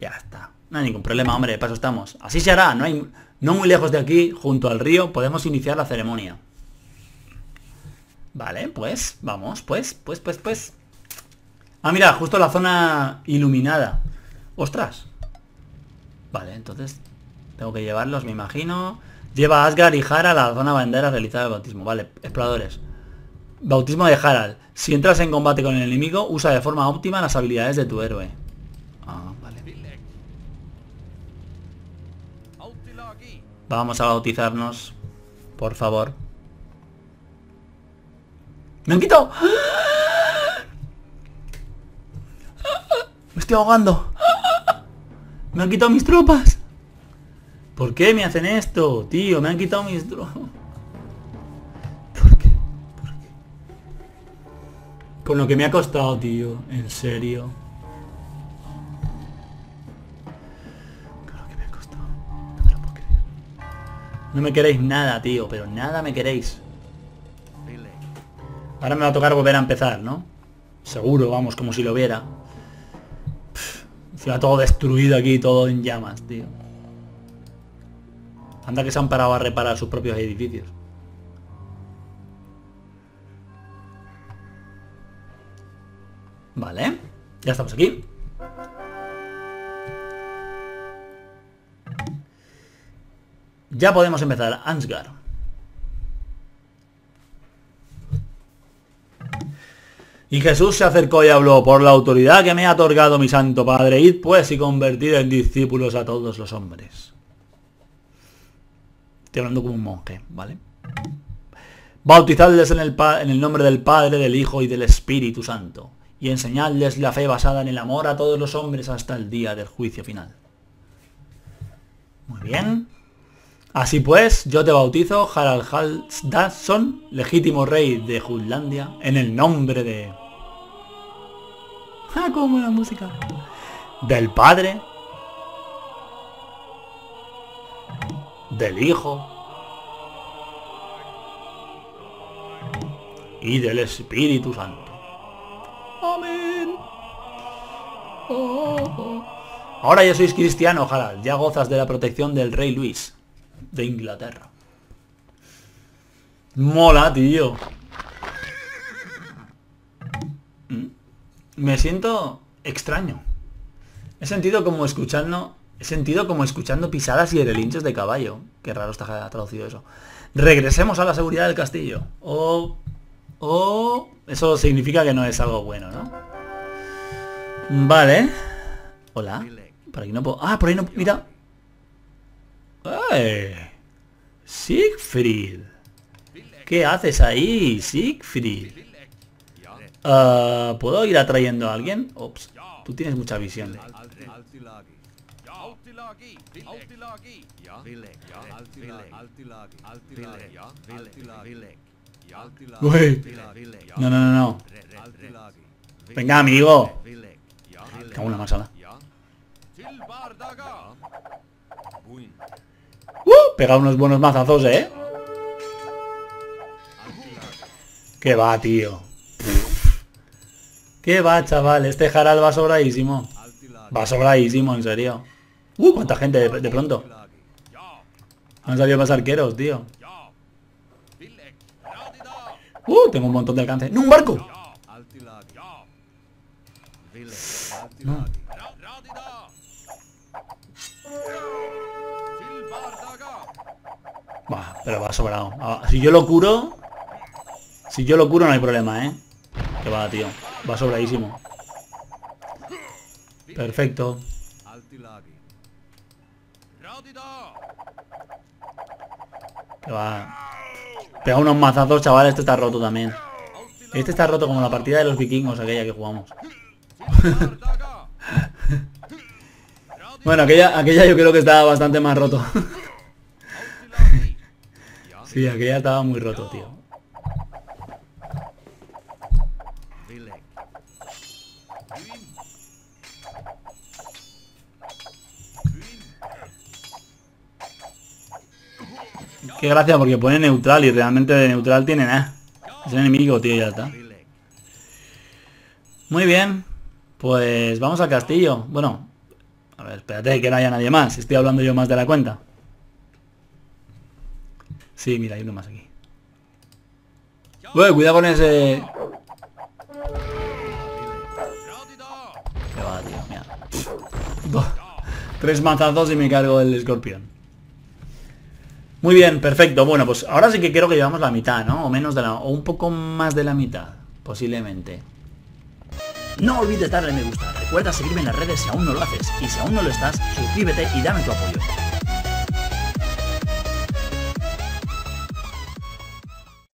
Ya está. No hay ningún problema, hombre, paso estamos. Así se hará, no hay... No muy lejos de aquí, junto al río, podemos iniciar la ceremonia. Vale, pues, vamos, pues, pues, pues, pues. Ah, mira, justo la zona iluminada. ¡Ostras! Vale, entonces tengo que llevarlos, me imagino. Lleva Asgard y Harald a la zona bandera realizada el bautismo. Vale, exploradores. Bautismo de Harald. Si entras en combate con el enemigo, usa de forma óptima las habilidades de tu héroe. Vamos a bautizarnos, por favor. ¡Me han quitado! ¡Me estoy ahogando! ¡Me han quitado mis tropas! ¿Por qué me hacen esto, tío? Me han quitado mis tropas. (laughs) ¿Por qué? ¿Por qué? Con lo que me ha costado, tío. En serio. No me queréis nada, tío, pero nada me queréis. Ahora me va a tocar volver a empezar, ¿no? Seguro, vamos, como si lo viera. Se va todo destruido aquí, todo en llamas, tío. Anda que se han parado a reparar sus propios edificios. Vale, ya estamos aquí. Ya podemos empezar. Ansgar. Y Jesús se acercó y habló, por la autoridad que me ha otorgado mi santo Padre, id pues y convertid en discípulos a todos los hombres. Estoy hablando como un monje, ¿vale? Bautizadles en el, nombre del Padre, del Hijo y del Espíritu Santo, y enseñadles la fe basada en el amor a todos los hombres hasta el día del juicio final. Muy bien. Así pues, yo te bautizo, Harald Halsdason, legítimo rey de Jutlandia, en el nombre de... ¡Ah, cómo la música! Del Padre, del Hijo y del Espíritu Santo. Amén. Oh, oh. Ahora ya sois cristiano, Harald. Ya gozas de la protección del rey Luis de Inglaterra. Mola, tío. Mm. Me siento extraño. He sentido como escuchando... He sentido como escuchando pisadas y relinchos de caballo. Qué raro está traducido eso. Regresemos a la seguridad del castillo. O... O... Eso significa que no es algo bueno, ¿no? Vale. Hola. Por aquí no puedo... Ah, por ahí no... Mira. ¡Ay! Siegfried. ¿Qué haces ahí, Siegfried? Uh, ¿Puedo ir atrayendo a alguien? Ops, tú tienes mucha visión. Uy. No, no, no, no. Venga, amigo. Cago una masala. ¡Uh! Pega unos buenos mazazos, ¿eh? ¿Qué va, tío? ¿Qué va, chaval? Este Harald va sobradísimo. Va sobradísimo, en serio. ¡Uh! ¿Cuánta gente de, pronto? Han salido más arqueros, tío. ¡Uh! Tengo un montón de alcance. ¡No, un barco! No. pero va sobrado. Ah, si yo lo curo... Si yo lo curo no hay problema, ¿eh? Que va, tío. Va sobradísimo. Perfecto. Que va. Pega unos mazazos, chaval. Este está roto también. Este está roto como la partida de los vikingos, aquella que jugamos. (laughs) bueno, aquella, aquella yo creo que estaba bastante más roto. (laughs) Sí, aquella estaba muy roto, tío. Qué gracia porque pone neutral y realmente de neutral tiene nada. Es el enemigo, tío, ya está. Muy bien. Pues vamos al castillo. Bueno, a ver, espérate que no haya nadie más. Estoy hablando yo más de la cuenta. Sí, mira, hay uno más aquí. Bueno, cuidado con ese... va, tío. (laughs) Tres mazazos y me cargo el escorpión. Muy bien, perfecto. Bueno, pues ahora sí que quiero que llevamos la mitad, ¿no? O menos de la... O un poco más de la mitad, posiblemente. No olvides darle me gusta. Recuerda seguirme en las redes si aún no lo haces. Y si aún no lo estás, suscríbete y dame tu apoyo.